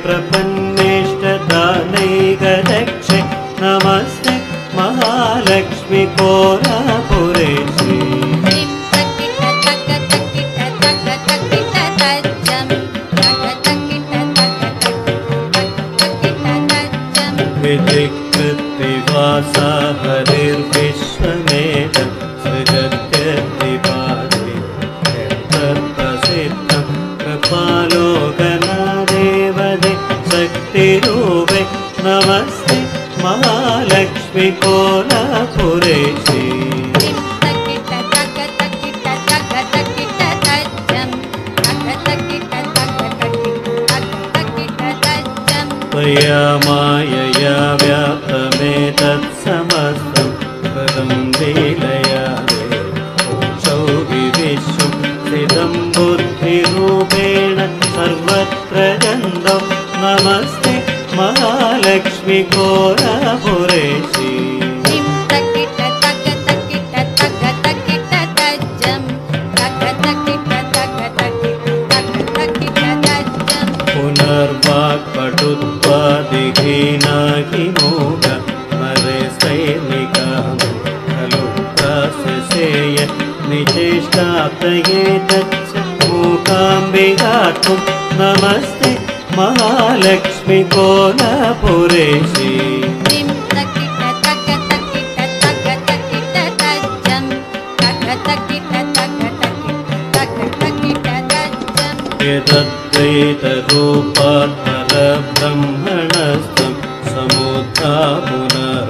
प्रपन्न त्वया मायया व्याप्तमेतत्समस्तं पदं लीलया विश्वं स्थितं बुद्धिरूपेण सर्वत्र नमस्ते महालक्ष्मी कोलापुरेशी निचेष्टाप्तये तच्च मूकाम्बिकातुं नमस्ते महालक्ष्मी कोलापुरेशी। यदद्वैतरूपात्मरब्रह्मणस्तं समुद्धा पुनर्वेशोऽप्यमस्त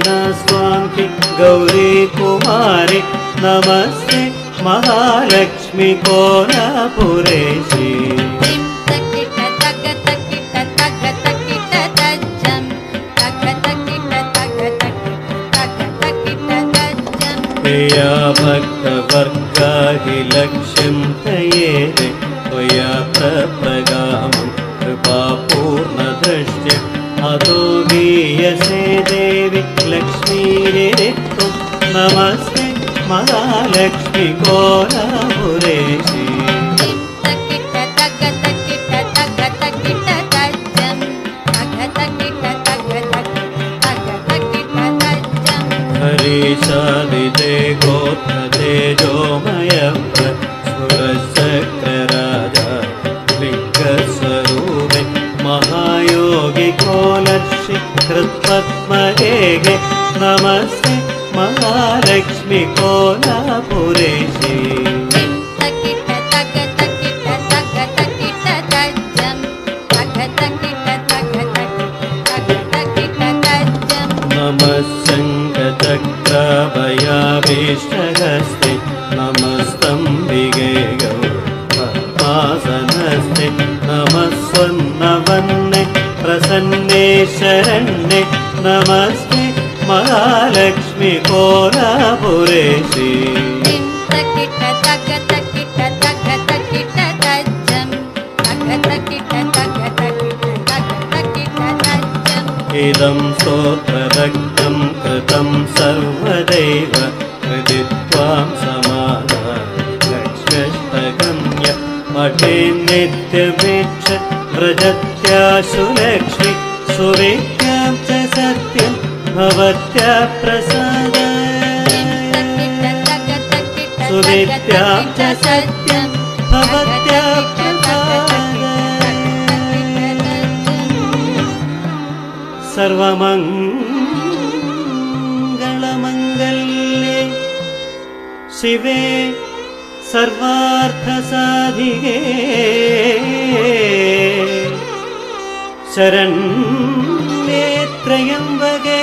तथाहूर्जनस्वाङ्कि गौरीकुमारि नमस्ते महालक्ष्मी कोलापुरेशी या भक्तवर्गाहि लक्ष्यं तयेरे त्वया कृपापूर्णदृश्य अतो श्रेयसे देवी लक्ष्मीरे त्वं नमस्ते महालक्ष्मि कोरापुरेशि। हरिषादिते गोत्रते जोमयं सुरस्य नमस्ते महालक्ष्मी कोलापुरेशी। नमः शङ्खचक्राभयाभीष्टहस्ते महालक्ष्मी कोलापुरेशी इदं स्तोत्रदग्धं कृतं सर्वदैव हृदि त्वां समाना पठे नित्यपेक्ष व्रजत्याशु लक्ष्मि सत्यं भवत्या प्रसाद। सुविद्यां च सत्यं भवत्या सर्वमङ्गलमङ्गल्ये शिवे सर्वार्थसाधिके। शरण्ये त्र्यम्बके